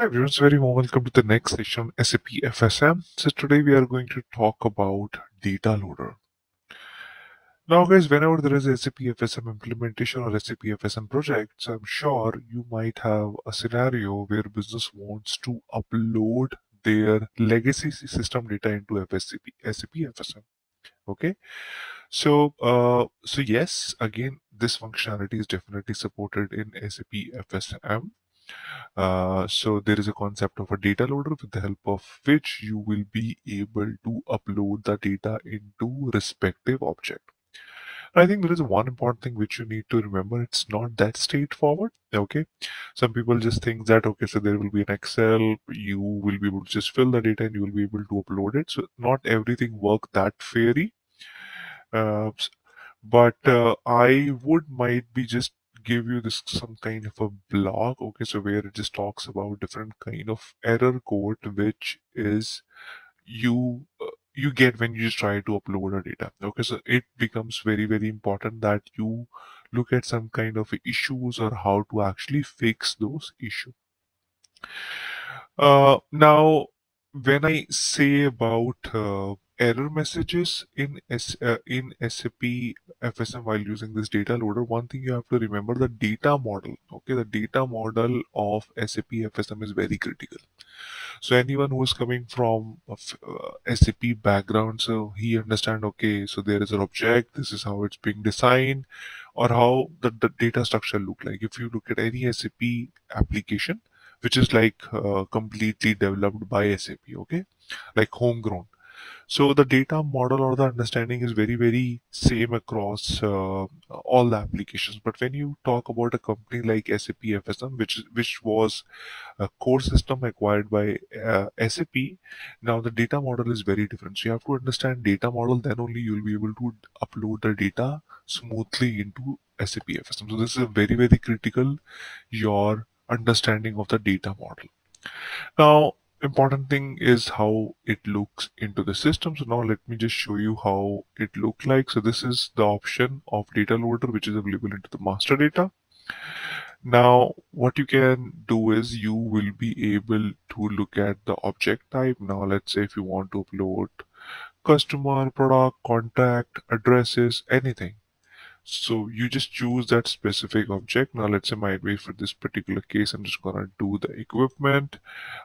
Hi everyone, so very warm welcome to the next session SAP FSM. So today we are going to talk about data loader. Now guys, whenever there is a SAP FSM implementation or SAP FSM project, so I'm sure you might have a scenario where business wants to upload their legacy system data into FSCP, SAP FSM. Okay, so uh, so yes, again, this functionality is definitely supported in SAP FSM. Uh, so there is a concept of a data loader with the help of which you will be able to upload the data into respective object. I think there is one important thing which you need to remember. It's not that straightforward. Okay. Some people just think that, okay, so there will be an Excel, you will be able to just fill the data and you will be able to upload it. So not everything work that fairy. Uh, but uh, I would might be just give you this some kind of a blog okay so where it just talks about different kind of error code which is you uh, you get when you try to upload a data okay? So it becomes very very important that you look at some kind of issues or how to actually fix those issues uh, now when i say about uh, error messages in S, uh, in SAP FSM while using this data loader, one thing you have to remember the data model. Okay, the data model of SAP FSM is very critical. So anyone who is coming from uh, SAP background, so he understand okay, so there is an object, this is how it's being designed, or how the, the data structure look like. If you look at any SAP application, which is like uh, completely developed by SAP, okay, like homegrown so the data model or the understanding is very, very same across uh, all the applications. But when you talk about a company like SAP FSM, which which was a core system acquired by uh, SAP, now the data model is very different. So you have to understand data model, then only you'll be able to upload the data smoothly into SAP FSM. So this is very, very critical, your understanding of the data model. Now, important thing is how it looks into the system. So now let me just show you how it look like. So this is the option of data loader which is available into the master data. Now what you can do is you will be able to look at the object type. Now let's say if you want to upload customer product contact addresses anything so you just choose that specific object. Now let's say my way for this particular case, I'm just gonna do the equipment.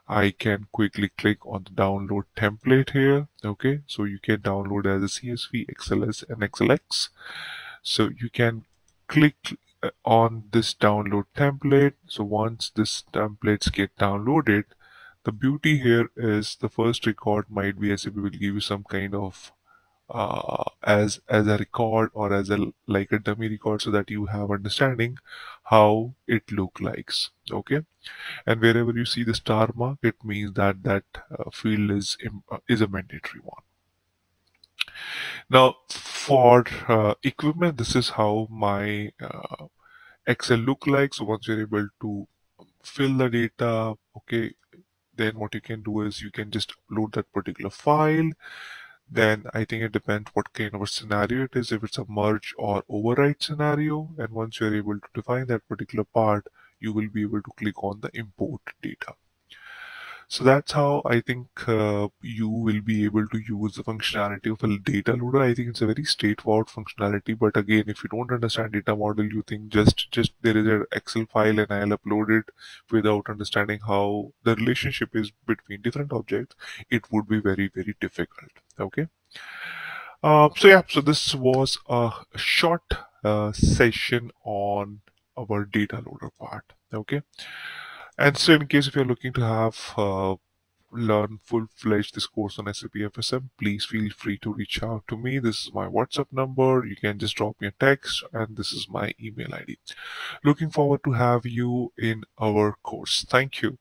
I can quickly click on the download template here. Okay, so you can download as a CSV, XLS and XLX. So you can click uh, on this download template. So once this templates get downloaded, the beauty here is the first record might be as if will give you some kind of uh, as as a record or as a like a dummy record so that you have understanding how it look likes okay? And wherever you see the star mark it means that that uh, field is uh, is a mandatory one. Now for uh, equipment this is how my uh, excel look like so once you're able to fill the data okay then what you can do is you can just upload that particular file then I think it depends what kind of a scenario it is, if it's a merge or overwrite scenario. And once you're able to define that particular part, you will be able to click on the import data. So that's how I think uh, you will be able to use the functionality of a data loader. I think it's a very straightforward functionality. But again, if you don't understand data model, you think just just there is an Excel file and I'll upload it without understanding how the relationship is between different objects, it would be very very difficult. Okay. Uh, so yeah, so this was a short uh, session on our data loader part. Okay. And so in case if you're looking to have uh, learn full-fledged this course on SAP FSM, please feel free to reach out to me. This is my WhatsApp number. You can just drop me a text and this is my email ID. Looking forward to have you in our course. Thank you.